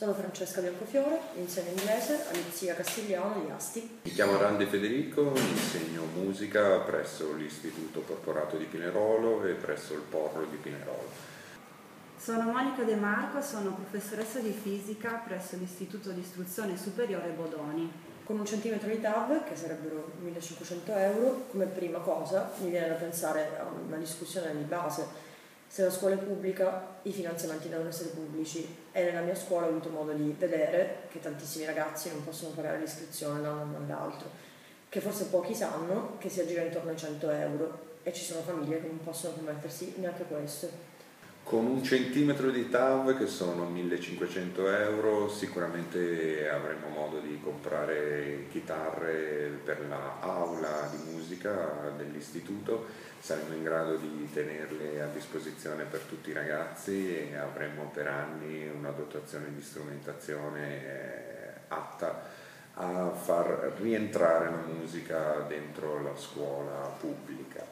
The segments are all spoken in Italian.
Sono Francesca Biancofiore, insegno inglese all'Izia Castigliano di Asti. Mi chiamo Rande Federico, insegno musica presso l'Istituto Corporato di Pinerolo e presso il Porro di Pinerolo. Sono Monica De Marco, sono professoressa di fisica presso l'Istituto di Istruzione Superiore Bodoni. Con un centimetro di TAV, che sarebbero 1500 euro, come prima cosa mi viene da pensare a una discussione di base se la scuola è pubblica i finanziamenti devono essere pubblici. E nella mia scuola ho avuto modo di vedere che tantissimi ragazzi non possono pagare l'iscrizione da un anno all'altro, che forse pochi sanno che si aggira intorno ai 100 euro. E ci sono famiglie che non possono permettersi neanche questo. Con un centimetro di TAV che sono 1500 euro sicuramente avremo modo di comprare chitarre per l'aula di musica dell'istituto, saremo in grado di tenerle a disposizione per tutti i ragazzi e avremo per anni una dotazione di strumentazione eh, atta a far rientrare la musica dentro la scuola pubblica.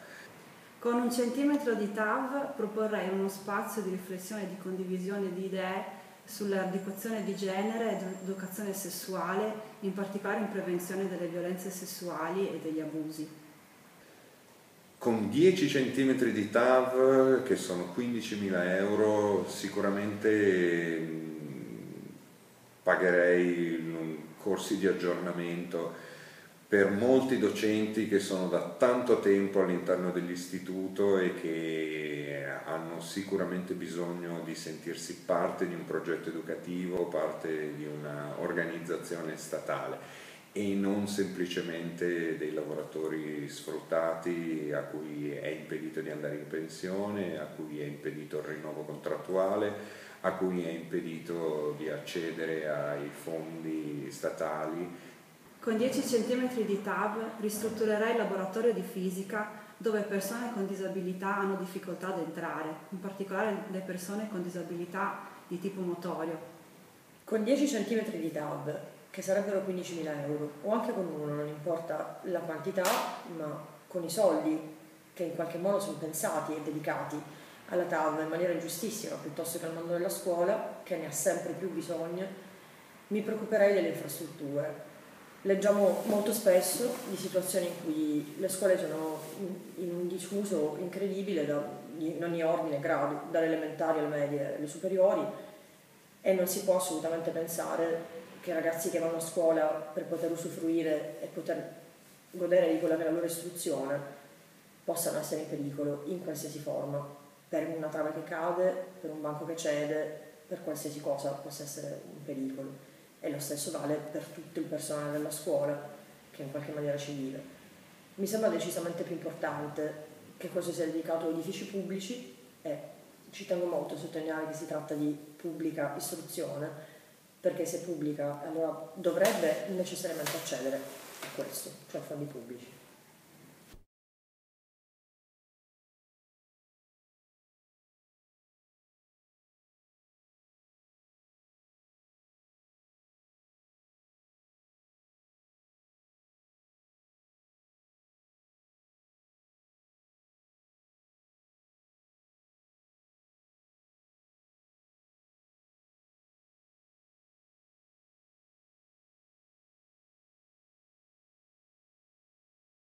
Con un centimetro di TAV proporrei uno spazio di riflessione e di condivisione di idee sull'educazione di genere ed educazione sessuale, in particolare in prevenzione delle violenze sessuali e degli abusi. Con 10 cm di TAV, che sono 15.000 euro, sicuramente mm, pagherei corsi di aggiornamento per molti docenti che sono da tanto tempo all'interno dell'istituto e che hanno sicuramente bisogno di sentirsi parte di un progetto educativo, parte di un'organizzazione statale e non semplicemente dei lavoratori sfruttati a cui è impedito di andare in pensione, a cui è impedito il rinnovo contrattuale, a cui è impedito di accedere ai fondi statali con 10 cm di TAB ristrutturerei il laboratorio di fisica dove persone con disabilità hanno difficoltà ad entrare, in particolare le persone con disabilità di tipo motorio. Con 10 cm di TAB, che sarebbero 15.000 euro, o anche con uno, non importa la quantità, ma con i soldi che in qualche modo sono pensati e dedicati alla TAV in maniera giustissima, piuttosto che al mondo della scuola, che ne ha sempre più bisogno, mi preoccuperei delle infrastrutture leggiamo molto spesso di situazioni in cui le scuole sono in un disuso incredibile da, in ogni ordine e grado, dalle elementari alle medie alle superiori e non si può assolutamente pensare che ragazzi che vanno a scuola per poter usufruire e poter godere di quella che è la loro istruzione possano essere in pericolo in qualsiasi forma, per una trave che cade, per un banco che cede, per qualsiasi cosa possa essere un pericolo e lo stesso vale per tutto il personale della scuola che in qualche maniera ci vive. Mi sembra decisamente più importante che questo sia dedicato a edifici pubblici e ci tengo molto a sottolineare che si tratta di pubblica istruzione perché se pubblica allora dovrebbe necessariamente accedere a questo, cioè a fondi pubblici.